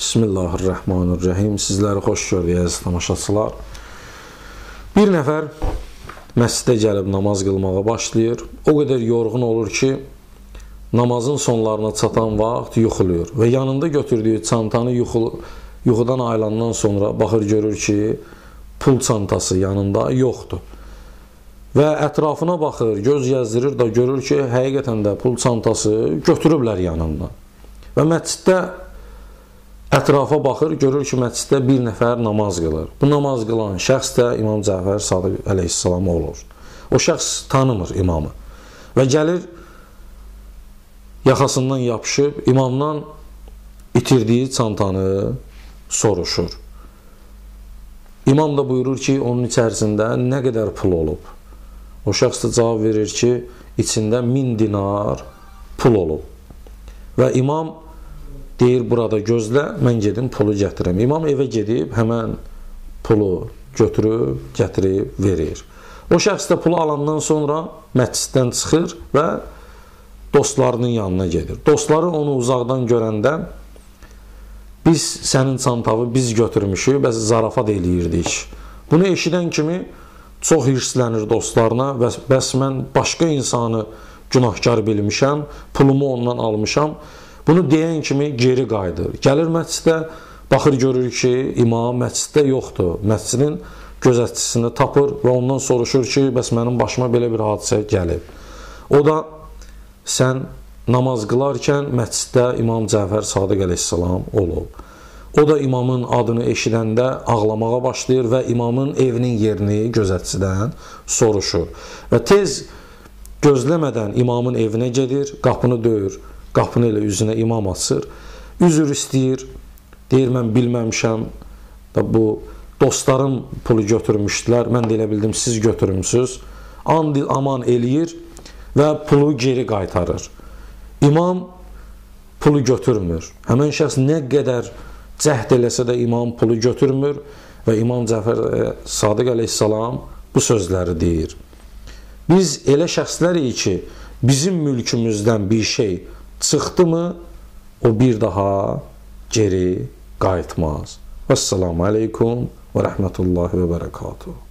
Bismillahirrahmanirrahim. Sizləri xoş gördük əziz tamaşaçılar. Bir nəfər məscidə gəlib namaz qılmağa başlayır. O qədər yorğun olur ki, namazın sonlarına çatan vaxt yuxuluyur və yanında götürdüyü çantanı yuxu, yuxudan ayılandan sonra baxır görür ki, pul çantası yanında yoxdur. Və ətrafına baxır, göz gəzdirir da görür ki, həqiqətən də pul çantası götürüblər yanından. Və məsciddə Ətrafa baxır, görür ki, məsciddə bir nəfər namaz qılır. Bu namaz qılan şəxs də İmam Cəfər Sadiq əleyhissalam olur. O şəxs tanımır imamı və gəlir yaxasından yapışıb imamdan itirdiyi çantanı soruşur. İmam da buyurur ki, onun içərisində nə qədər pul olub? O şəxs də cavab verir ki, içində min dinar pul olub. Və imam Deyir, burada gözlə, mən gedim pulu gətirəm. İmam evə gedib, həmən pulu götürüb, gətirib, verir. O şəxs də pulu alandan sonra məsciddən çıxır və dostlarının yanına gedir. Dostları onu uzaqdan görəndə biz sənin çantavı biz götürmüşük, bəs zarafat eləyirdik. Bunu eşidən kimi çox hirslənir dostlarına və bəs mən başqa insanı günahkar bilmişəm, pulumu ondan almışam Bunu deyən kimi geri qayıdır. Gəlir məscidə, baxır görür ki, imam məsciddə yoxdur. Məscidin gözətçisini tapır və ondan soruşur ki, bəs mənim başıma belə bir hadisə gəlib. O da sən namaz qılarkən məsciddə İmam Cəfər Sadiq əleyhissalam olub. O da imamın adını eşidəndə ağlamağa başlayır və imamın evinin yerini gözətçidən soruşur. Və tez gözləmədən imamın evinə gedir, qapını döyür qapını elə üzünə imam açır. Üzr istəyir. Deyir mən bilməmişəm. Da bu dostlarım pulu götürmüşdülər. Mən də elə bildim siz götürmüsüz. And aman eləyir və pulu geri qaytarır. İmam pulu götürmür. Həmin şəxs nə qədər cəhd eləsə də imam pulu götürmür və İmam Cəfər e, Sadiq əleyhissalam bu sözləri deyir. Biz elə şəxslərik ki, bizim mülkümüzdən bir şey çıxdımı o bir daha geri qayıtmaz. Vəssalamu aleykum və rəhmətullahi və bərəkatuhu.